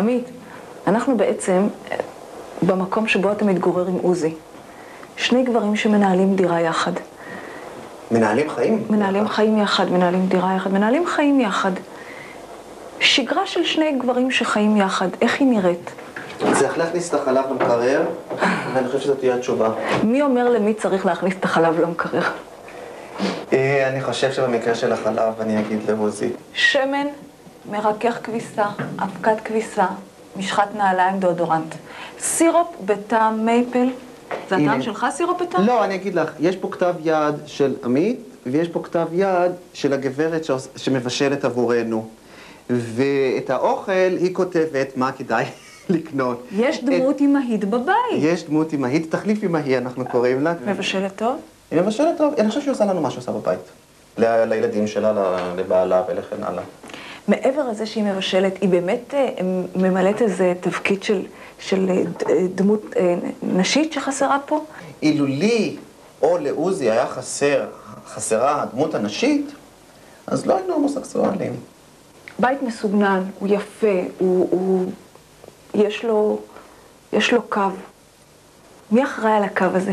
עמית, אנחנו בעצם אה, במקום שבו אתה מתגורר עם עוזי. שני גברים שמנהלים דירה יחד. מנהלים חיים? מנהלים חיים יחד, מנהלים דירה יחד, מנהלים חיים יחד. שגרה של שני גברים שחיים יחד, איך היא נראית? צריך להכניס את החלב למקרר, ואני חושב שזאת תהיה התשובה. מי אומר למי צריך להכניס את החלב למקרר? אה, אני חושב שבמקרה של החלב אני אגיד לעוזי. שמן, מרכך כביסה, אבקת כביסה, משחת נעליים, דאודורנט. סירופ בטעם מייפל. זה. הטעם שלך סירופ בטעם? לא, אני אגיד לך, יש פה כתב יד של עמית, ויש פה כתב יד של הגברת שעוש- שמבשלת עבורנו. ואת האוכל היא כותבת מה כדאי לקנות. יש דמות אמהית בבית. יש דמות אמהית, תחליף אמהי אנחנו קוראים לה. מבשלת טוב? היא מבשלת טוב, אני חושב שהיא עושה לנו מה שהיא עושה בבית. ל- לילדים שלה, לבעלה ולכן הלאה. מעבר לזה שהיא מבשלת, היא באמת אה, ממלאת איזה תפקיד של, של אה, אה, דמות נשית שחסרה פה? אילולי או לעוזי היה חסר, חסרה הדמות הנשית, אז לא היינו הומוסקסואלים. בית מסוגנן, הוא יפה, הוא, הוא... יש לו... יש לו קו. מי אחראי על הקו הזה?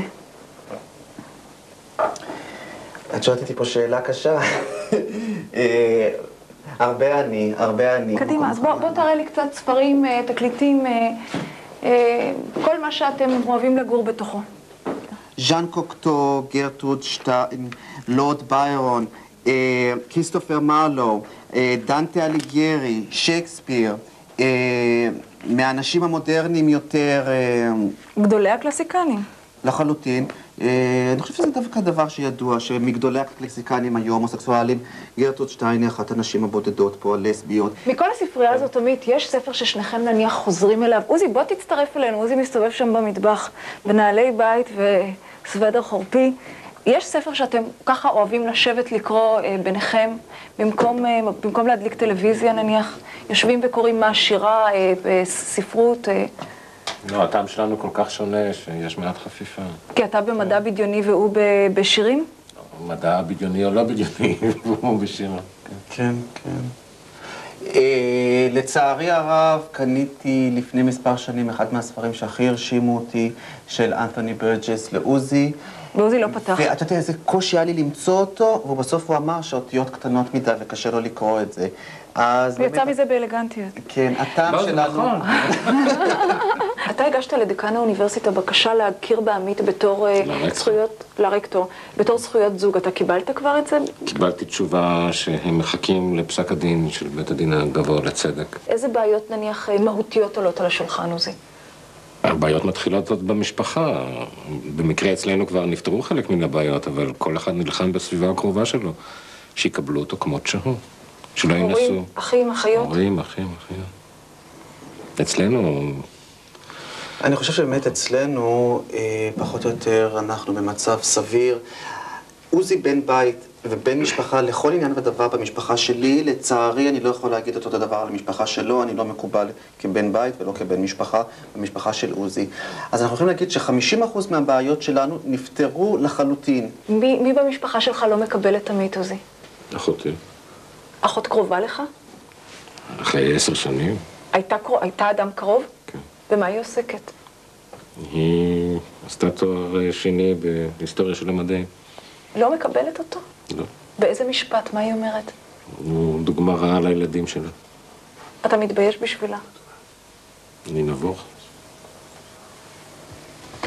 את שואלת אותי פה שאלה קשה. הרבה אני, הרבה אני. קדימה, אז בוא, בוא תראה לי קצת ספרים, אה, תקליטים, אה, אה, כל מה שאתם אוהבים לגור בתוכו. ז'אן קוקטו, גרטרוד שטיין, לורד ביירון, כריסטופר מרלו, דנטה אליגיירי, שייקספיר, מהאנשים המודרניים יותר גדולי הקלאסיקנים. לחלוטין. אה, אני חושב שזה דווקא דבר שידוע, שמגדולי הקלקסיקנים היו הומוסקסואלים, שטיין היא אחת הנשים הבודדות פה, הלסביות. מכל הספרייה הזאת, עמית, יש ספר ששניכם נניח חוזרים אליו. עוזי, בוא תצטרף אלינו, עוזי מסתובב שם במטבח, בנעלי בית וסוודר חורפי. יש ספר שאתם ככה אוהבים לשבת לקרוא אה, ביניכם, במקום, אה, במקום להדליק טלוויזיה נניח, יושבים וקוראים מהשירה, אה, אה, ספרות, אה, לא, הטעם שלנו כל כך שונה שיש מעט חפיפה. כי אתה במדע בדיוני והוא ב- בשירים? מדע בדיוני או לא בדיוני, והוא בשיר. כן, כן. אה, לצערי הרב, קניתי לפני מספר שנים אחד מהספרים שהכי הרשימו אותי, של אנתוני ברג'ס לעוזי. ועוזי לא פתח. ואת יודעת איזה קושי היה לי למצוא אותו, ובסוף הוא אמר שהאותיות קטנות מדי וקשה לו לקרוא את זה. אז הוא יצא באמת- מזה באלגנטיות. כן, הטעם לא, זה שלנו... נכון. אתה הגשת לדיקן האוניברסיטה בקשה להכיר בעמית בתור אה. זכויות, לרקטור, בתור זכויות זוג. אתה קיבלת כבר את זה? קיבלתי תשובה שהם מחכים לפסק הדין של בית הדין הגבוה לצדק. איזה בעיות נניח אה, מהותיות עולות על השולחן, עוזי? הבעיות מתחילות עוד במשפחה. במקרה אצלנו כבר נפתרו חלק מן הבעיות, אבל כל אחד נלחם בסביבה הקרובה שלו, שיקבלו אותו כמות שהוא, שלא ינסו. הורים, אחים, אחיות? הורים, אחים, אחיות. אצלנו, אני חושב שבאמת אצלנו, אה, פחות או יותר, אנחנו במצב סביר. עוזי בן בית ובן משפחה לכל עניין ודבר במשפחה שלי, לצערי אני לא יכול להגיד אותו דבר על המשפחה שלו, אני לא מקובל כבן בית ולא כבן משפחה במשפחה של עוזי. אז אנחנו יכולים להגיד ש-50% מהבעיות שלנו נפתרו לחלוטין. מי, מי במשפחה שלך לא מקבל את עמית, עוזי? אחותי, אחות קרובה לך? אחרי עשר שנים, הייתה, הייתה אדם קרוב? במה היא עוסקת? היא עשתה תואר אה, שני בהיסטוריה של המדעים. לא מקבלת אותו? לא. באיזה משפט? מה היא אומרת? הוא דוגמה רעה לילדים שלה. אתה מתבייש בשבילה. אני נבוך.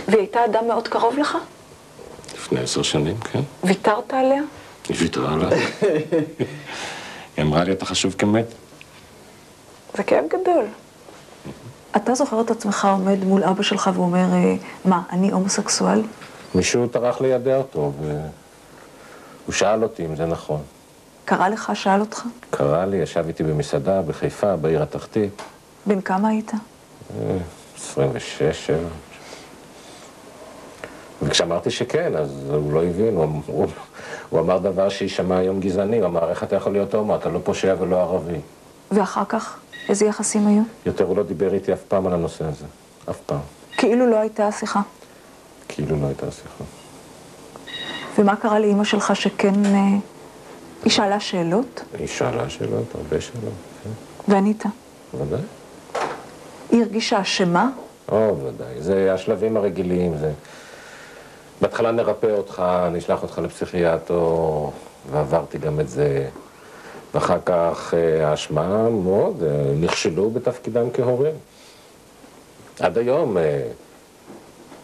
והיא הייתה אדם מאוד קרוב לך? לפני עשר שנים, כן. ויתרת עליה? היא ויתרה עליי. היא אמרה לי, אתה חשוב כמת. זה כאב גדול. אתה זוכר את עצמך עומד מול אבא שלך ואומר, אה, מה, אני הומוסקסואל? מישהו טרח לידע אותו, והוא שאל אותי אם זה נכון. קרה לך, שאל אותך? קרא לי, ישב איתי במסעדה בחיפה, בעיר התחתית. בן כמה היית? אה, 26, 7. וכשאמרתי שכן, אז הוא לא הבין, הוא, הוא, הוא אמר דבר שיישמע היום גזעני, הוא אמר, איך אתה יכול להיות הומו? אתה לא פושע ולא ערבי. ואחר כך, איזה יחסים היו? יותר הוא לא דיבר איתי אף פעם על הנושא הזה. אף פעם. כאילו לא הייתה שיחה. כאילו לא הייתה שיחה. ומה קרה לאימא שלך שכן... אה, היא שאלה שאלות, היא שאלה שאלות, הרבה שאלות, כן, וענית. בוודאי. היא הרגישה אשמה? או, ודאי. זה השלבים הרגילים, זה... בהתחלה נרפא אותך, נשלח אותך לפסיכיאטר, ועברתי גם את זה. ואחר כך אה, האשמה מאוד, אה, נכשלו בתפקידם כהורים. עד היום, אה,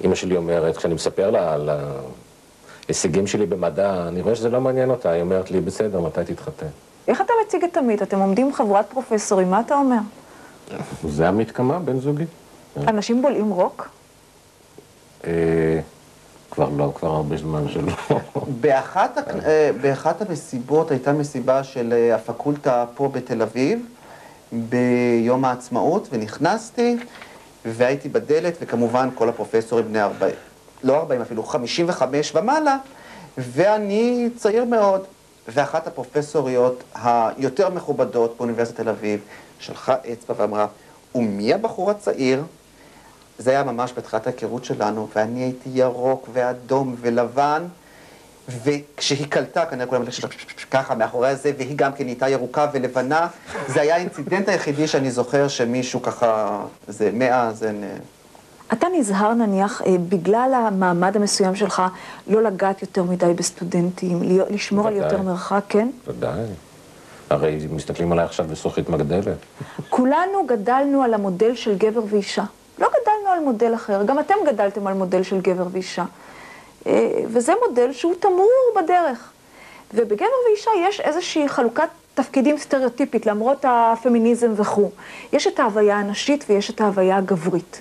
אימא שלי אומרת, כשאני מספר לה על ההישגים שלי במדע, אני רואה שזה לא מעניין אותה, היא אומרת לי, בסדר, מתי תתחתן? איך אתה מציג את עמית? אתם עומדים חבורת פרופסורים, מה אתה אומר? זה המתקמה, בן זוגי. אנשים בולעים רוק? אה, כבר לא, כבר הרבה זמן שלא. באחת, אה, באחת המסיבות הייתה מסיבה של אה, הפקולטה פה בתל אביב, ביום העצמאות, ונכנסתי, והייתי בדלת, וכמובן כל הפרופסורים בני 40, לא 40 אפילו, 55 ומעלה, ואני צעיר מאוד. ואחת הפרופסוריות היותר מכובדות באוניברסיטת תל אביב שלחה אצבע ואמרה, ומי הבחור הצעיר? זה היה ממש בתחילת ההיכרות שלנו, ואני הייתי ירוק ואדום ולבן, וכשהיא קלטה, כנראה כולם הלכו ככה מאחורי הזה, והיא גם כן נהייתה ירוקה ולבנה, זה היה האינצידנט היחידי שאני זוכר שמישהו ככה, זה מאז, אין... אה, אתה נזהר נניח, אה, בגלל המעמד המסוים שלך, לא לגעת יותר מדי בסטודנטים, להיות- לשמור על ודאי. יותר מרחק, כן? ודאי. הרי מסתכלים עליי עכשיו בזכוכית מגדלת. כולנו גדלנו על המודל של גבר ואישה. לא גדלנו על מודל אחר, גם אתם גדלתם על מודל של גבר ואישה. אה, וזה מודל שהוא תמרור בדרך. ובגבר ואישה יש איזושהי חלוקת תפקידים סטריאוטיפית, למרות הפמיניזם וכו'. יש את ההוויה הנשית ויש את ההוויה הגברית.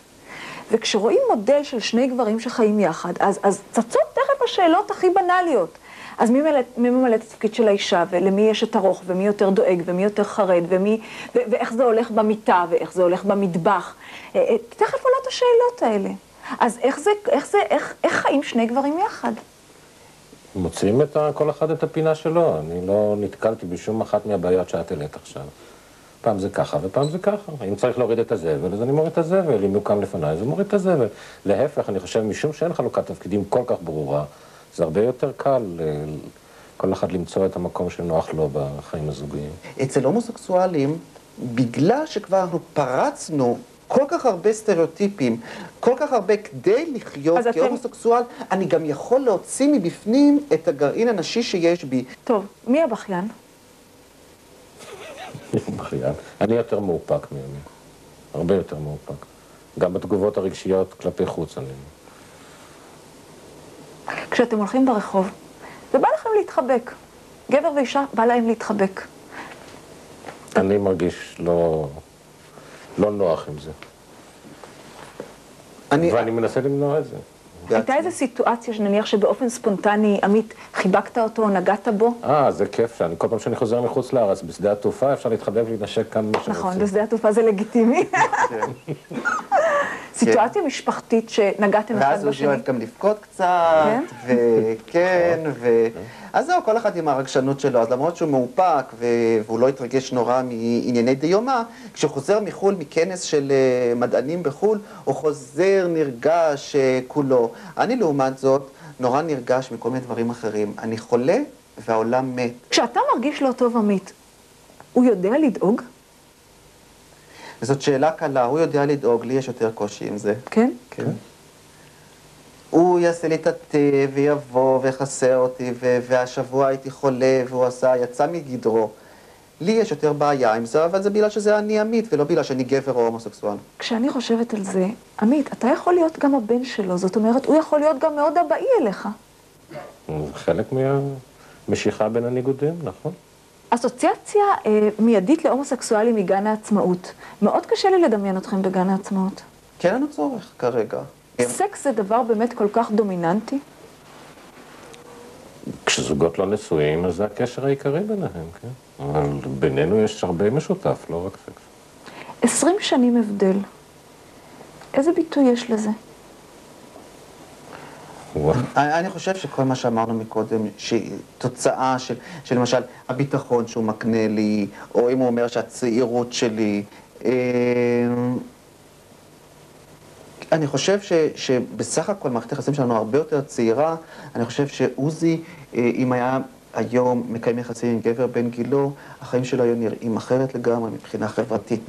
וכשרואים מודל של שני גברים שחיים יחד, אז, אז צצות תכף השאלות הכי בנאליות. אז מי ממלא, מי ממלא את התפקיד של האישה, ולמי יש את הרוך, ומי יותר דואג, ומי יותר חרד, ומי, ו, ואיך זה הולך במיטה, ואיך זה הולך במטבח. אה, אה, תכף עולות השאלות האלה. אז איך זה, איך זה, איך, איך חיים שני גברים יחד? מוצאים את ה, כל אחד את הפינה שלו. אני לא נתקלתי בשום אחת מהבעיות שאת העלית עכשיו. פעם זה ככה ופעם זה ככה. אם צריך להוריד את הזבל, אז אני מוריד את הזבל. אם הוא קם לפניי, אז הוא מוריד את הזבל. להפך, אני חושב, משום שאין חלוקת תפקידים כל כך ברורה, זה הרבה יותר קל אה, כל אחד למצוא את המקום שנוח לו בחיים הזוגיים. אצל הומוסקסואלים, בגלל שכבר אנחנו פרצנו כל כך הרבה סטריאוטיפים, כל כך הרבה כדי לחיות אז אתם- כהומוסקסואל, אני גם יכול להוציא מבפנים את הגרעין הנשי שיש בי. טוב, מי הבכיין? בכיין. אני יותר מאופק ממנו. הרבה יותר מאופק. גם בתגובות הרגשיות כלפי חוץ אני... כשאתם הולכים ברחוב, ובא לכם להתחבק. גבר ואישה, בא להם להתחבק. אני מרגיש לא, לא נוח עם זה. אני... ואני מנסה למנוע את זה. הייתה איזו סיטואציה שנניח שבאופן ספונטני, עמית, חיבקת אותו או נגעת בו? אה, זה כיף שאני, כל פעם שאני חוזר מחוץ לארץ, בשדה התעופה אפשר להתחבק ולהתנשק כמה שרוצים. נכון, בשדה התעופה זה לגיטימי. סיטואציה משפחתית שנגעתם אחד ואז הוא בשני. אוהב גם לבכות קצת, כן? וכן, ו... אז זהו, כל אחד עם הרגשנות שלו. אז למרות שהוא מאופק, ו... והוא לא התרגש נורא מענייני דיומא, כשהוא חוזר מחו"ל, מכנס של אה, מדענים בחו"ל, הוא חוזר נרגש אה, כולו. אני לעומת זאת, נורא נרגש מכל מיני דברים אחרים. אני חולה והעולם מת. כשאתה מרגיש לא טוב, עמית, הוא יודע לדאוג? וזאת שאלה קלה, הוא יודע לדאוג, לי יש יותר קושי עם זה. כן? כן. הוא יעשה לי את התה ויבוא ויכסה אותי, ו- והשבוע הייתי חולה והוא עשה, יצא מגדרו. לי יש יותר בעיה עם זה, אבל זה בגלל שזה אני עמית, ולא בגלל שאני גבר או הומוסקסואל. כשאני חושבת על זה, עמית, אתה יכול להיות גם הבן שלו, זאת אומרת, הוא יכול להיות גם מאוד אבאי אליך. זה חלק מהמשיכה בין הניגודים, נכון? אסוציאציה אה, מיידית להומוסקסואלים מגן העצמאות. מאוד קשה לי לדמיין אתכם בגן העצמאות. כי אין לנו צורך כרגע. סקס זה דבר באמת כל כך דומיננטי? כשזוגות לא נשואים, אז זה הקשר העיקרי ביניהם, כן? אבל בינינו יש הרבה משותף, לא רק סקס. עשרים שנים הבדל. איזה ביטוי יש לזה? אני חושב שכל מה שאמרנו מקודם, שהיא תוצאה של, של למשל הביטחון שהוא מקנה לי, או אם הוא אומר שהצעירות שלי, אה, אני חושב ש, שבסך הכל מערכת היחסים שלנו הרבה יותר צעירה. אני חושב שעוזי, אה, אם היה היום מקיים יחסים עם גבר בן גילו, החיים שלו היו נראים אחרת לגמרי מבחינה חברתית.